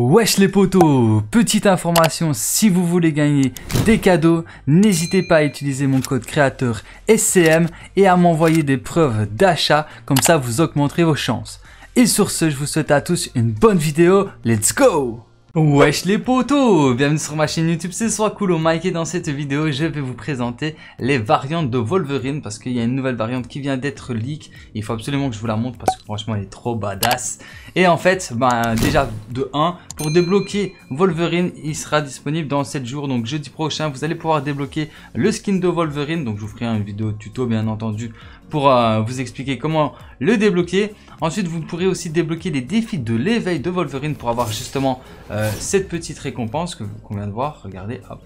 Wesh les potos, petite information, si vous voulez gagner des cadeaux, n'hésitez pas à utiliser mon code créateur SCM et à m'envoyer des preuves d'achat, comme ça vous augmenterez vos chances. Et sur ce, je vous souhaite à tous une bonne vidéo, let's go Wesh les potos Bienvenue sur ma chaîne YouTube, c'est soit cool au Mike et dans cette vidéo je vais vous présenter les variantes de Wolverine parce qu'il y a une nouvelle variante qui vient d'être leak. Il faut absolument que je vous la montre parce que franchement elle est trop badass. Et en fait, ben, déjà de 1, pour débloquer Wolverine, il sera disponible dans 7 jours. Donc jeudi prochain, vous allez pouvoir débloquer le skin de Wolverine. Donc je vous ferai une vidéo tuto bien entendu pour euh, vous expliquer comment le débloquer. Ensuite, vous pourrez aussi débloquer les défis de l'éveil de Wolverine pour avoir justement euh, cette petite récompense que qu'on vient de voir. Regardez, hop.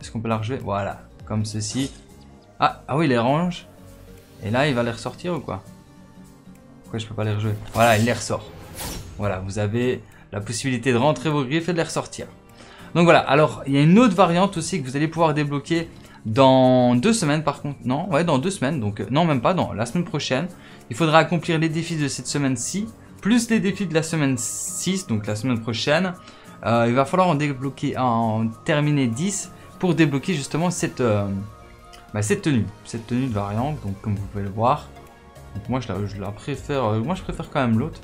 Est-ce qu'on peut la rejouer? Voilà, comme ceci. Ah, ah oui, il les range. Et là, il va les ressortir ou quoi? Pourquoi je peux pas les rejouer? Voilà, il les ressort. Voilà, vous avez la possibilité de rentrer vos griffes et de les ressortir. Donc voilà, alors il y a une autre variante aussi que vous allez pouvoir débloquer dans deux semaines par contre, non, ouais, dans deux semaines, donc euh, non, même pas, dans la semaine prochaine. Il faudra accomplir les défis de cette semaine-ci, plus les défis de la semaine 6, donc la semaine prochaine. Euh, il va falloir en débloquer, en terminer 10 pour débloquer justement cette, euh, bah, cette tenue, cette tenue de variante, donc comme vous pouvez le voir. Donc moi je la, je la préfère, moi je préfère quand même l'autre,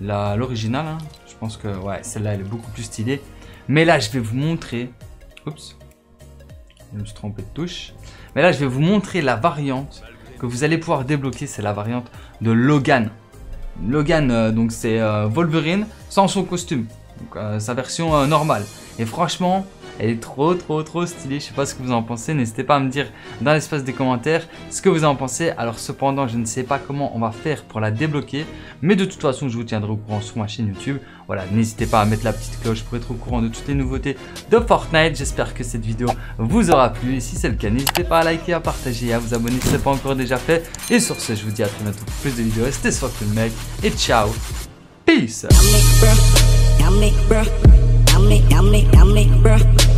l'original, hein. je pense que ouais, celle-là elle est beaucoup plus stylée. Mais là je vais vous montrer, oups, je me suis trompé de touche. Mais là, je vais vous montrer la variante que vous allez pouvoir débloquer. C'est la variante de Logan. Logan, euh, donc c'est euh, Wolverine sans son costume. Euh, sa version normale. Et franchement, elle est trop trop trop stylée, je sais pas ce que vous en pensez, n'hésitez pas à me dire dans l'espace des commentaires ce que vous en pensez. Alors cependant, je ne sais pas comment on va faire pour la débloquer, mais de toute façon, je vous tiendrai au courant sur ma chaîne YouTube. Voilà, n'hésitez pas à mettre la petite cloche pour être au courant de toutes les nouveautés de Fortnite. J'espère que cette vidéo vous aura plu et si c'est le cas, n'hésitez pas à liker, à partager et à vous abonner si ce n'est pas encore déjà fait. Et sur ce, je vous dis à très bientôt pour plus de vidéos. C'était soit le mec et ciao. Peace. I'm bruh. I'm it, I'm I'm bruh.